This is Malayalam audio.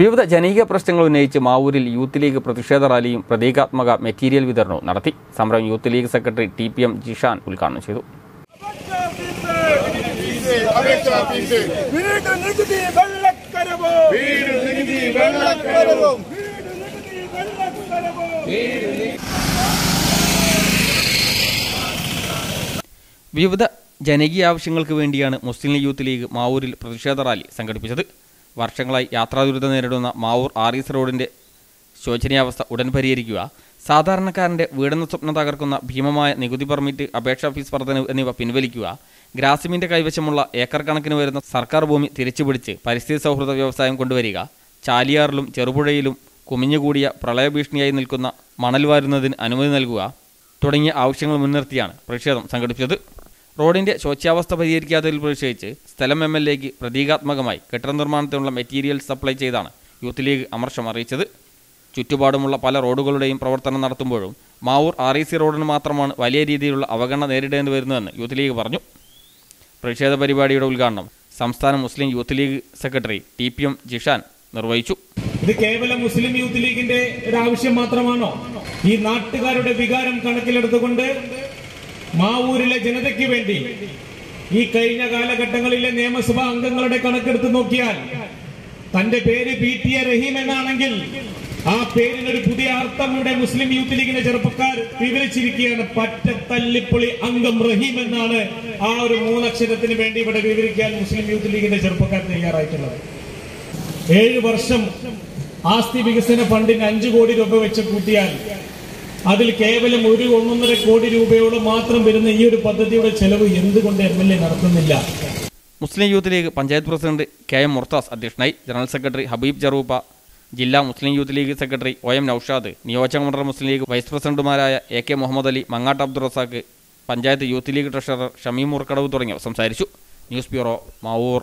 വിവിധ ജനകീയ പ്രശ്നങ്ങൾ ഉന്നയിച്ച് മാവൂരിൽ യൂത്ത് ലീഗ് പ്രതിഷേധ റാലിയും പ്രതീകാത്മക മെറ്റീരിയൽ വിതരണവും നടത്തി. സമരം youth league secretary T P M Jishan ഉദ്ഘാടനം ചെയ്തു. വിവിധ ജനകീയ ആവശ്യങ്ങൾക്ക് വേണ്ടിയാണ് മുസ്ലിം യൂത്ത് ലീഗ് മാവൂരിൽ പ്രതിഷേധ റാലി സംഘടിപ്പിച്ചത്. വർഷങ്ങളായി യാത്രാദുരിതം നേരിടുന്ന മാവൂർ ആറീസ് റോഡിന്റെ ശോചനീയാവസ്ഥ ഉടൻ പരിഹരിക്കുക. സാധാരണക്കാരന്റെ വീടെന്ന സ്വപ്നം തകർക്കുന്ന ഭീമമായ നികുതി പെർമിറ്റ് അപേക്ഷാ ഫീസ് വർധന എന്നിവ പിൻവലിക്കുക. ഗ്രാസിമിന്റെ കൈവശമുള്ള ഏക്കർ കണക്കിന് വരുന്ന സർക്കാർ ഭൂമി തിരിച്ചുപിടിച്ച് പരിസ്ഥിതി സൗഹൃദ വ്യവസായം കൊണ്ടുവരിക. ചാലിയാറിലും ചെറുപുഴയിലും കുമിഞ്ഞുകൂടിയ പ്രളയഭീഷണിയായി നിൽക്കുന്ന മണൽ വാരുന്നതിന് അനുമതി നൽകുക തുടങ്ങിയ ആവശ്യങ്ങൾ മുൻനിർത്തിയാണ് പ്രതിഷേധം സംഘടിപ്പിച്ചത്. റോഡിന്റെ ശോച്യാവസ്ഥ പരിഹരിക്കാത്തതിൽ പ്രതിഷേധിച്ച് സ്ഥലം എം എൽ എക്ക് പ്രതീകാത്മകമായി കെട്ടിട നിർമ്മാണത്തിനുള്ള മെറ്റീരിയൽ സപ്ലൈ ചെയ്താണ് യൂത്ത് ലീഗ് അമർഷം അറിയിച്ചത്. ചുറ്റുപാടുമുള്ള പല റോഡുകളുടെയും പ്രവർത്തനം നടത്തുമ്പോഴും മാവൂർ ആർ ഇ സി റോഡിന് മാത്രമാണ് വലിയ രീതിയിലുള്ള അവഗണന നേരിടേണ്ടി വരുന്നതെന്ന് യൂത്ത് ലീഗ് പറഞ്ഞു. പ്രതിഷേധ പരിപാടിയുടെ ഉദ്ഘാടനം സംസ്ഥാന Muslim youth league secretary T P M Jishan നിർവഹിച്ചു. ഇത് കേവലം മുസ്ലിം യൂത്ത് ലീഗിന്റെ ഒരു ആവശ്യം മാത്രമാണോ? ഈ നാട്ടുകാരുടെ വികാരം കണക്കിലെടുത്തുകൊണ്ട് മാവൂരിലെ ജനതയ്ക്ക് വേണ്ടി ഈ കഴിഞ്ഞ കാലഘട്ടങ്ങളിലെ നിയമസഭാ അംഗങ്ങളുടെ കണക്കെടുത്ത് നോക്കിയാൽ തന്റെ പേര് പി ടി എ റഹീം എന്നാണെങ്കിൽ ആ പേരിനൊരു പുതിയ അർത്ഥം ഇവിടെ മുസ്ലിം യൂത്ത് ലീഗിന്റെ ചെറുപ്പക്കാർ വിവരിച്ചിരിക്കുകയാണ്. പറ്റത്തല്ലിപ്പൊളി അംഗം റഹീം എന്നാണ് ആ ഒരു മൂന്നക്ഷരത്തിന് വേണ്ടി ഇവിടെ വിവരിക്കാൻ മുസ്ലിം യൂത്ത് ലീഗിന്റെ ചെറുപ്പക്കാർ തയ്യാറായിട്ടുള്ളത്. ഏഴ് വർഷം ആസ്തി വികസന ഫണ്ടിന് അഞ്ചു കോടി രൂപ വെച്ച് കൂട്ടിയാൽ അതിൽ കേവലം ഒരു ഒന്നൊന്നര കോടി രൂപയോളം മാത്രം വരുന്ന ഈ ഒരു പദ്ധതിയുടെ ചെലവ് എന്തുകൊണ്ട് എം എൽ എ നടത്തുന്നില്ല? Muslim youth league panchayat president K M Murtaz അധ്യക്ഷനായി ജനറൽ സെക്രട്ടറി ഹബീബ് ജറൂബ ജില്ലാ Muslim youth league secretary O M Noushad നിയോജക മണ്ഡലം മുസ്ലിം ലീഗ് വൈസ് പ്രസിഡന്റുമാരായ A K Muhammad Ali Mangat Abdul Razak panchayat youth league treasurer Shameem Murkkadavu തുടങ്ങിയവർ സംസാരിച്ചു. News bureau Mavoor.